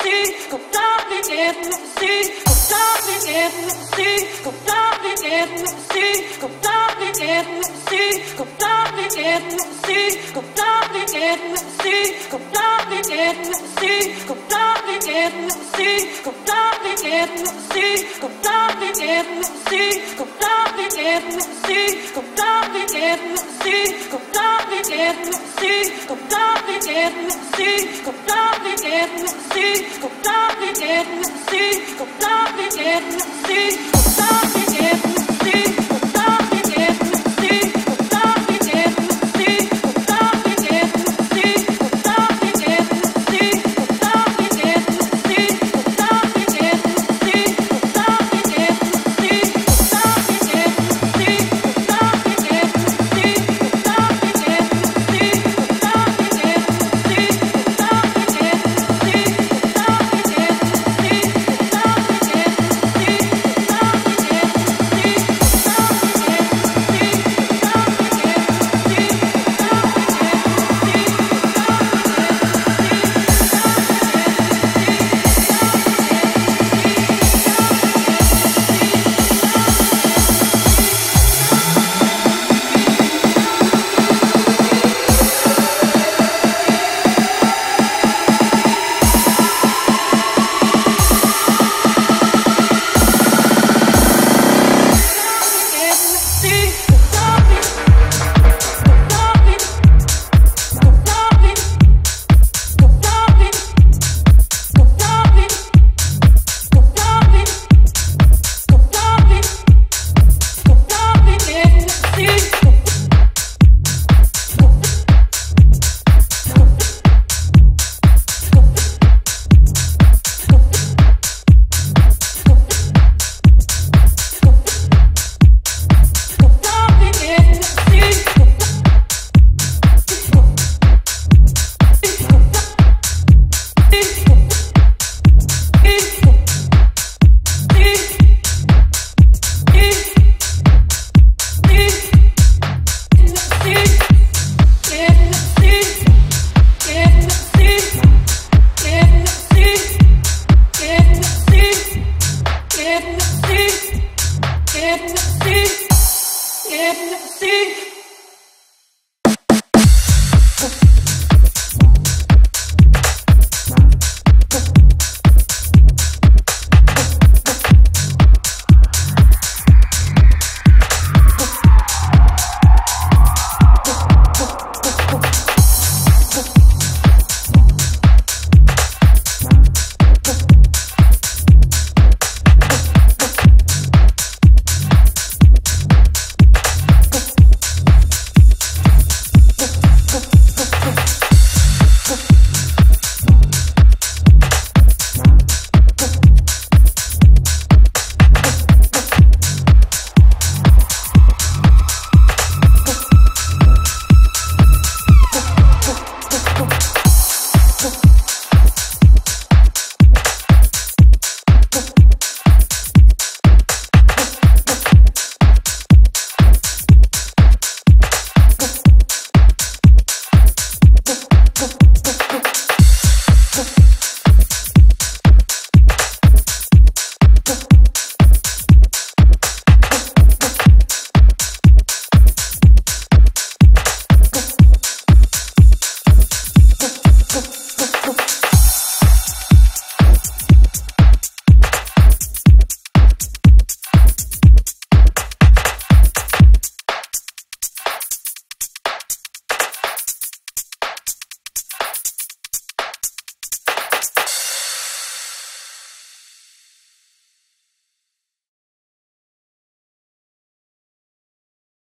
See, go down the end, see complicated, see, complicated, see, complicated can't see.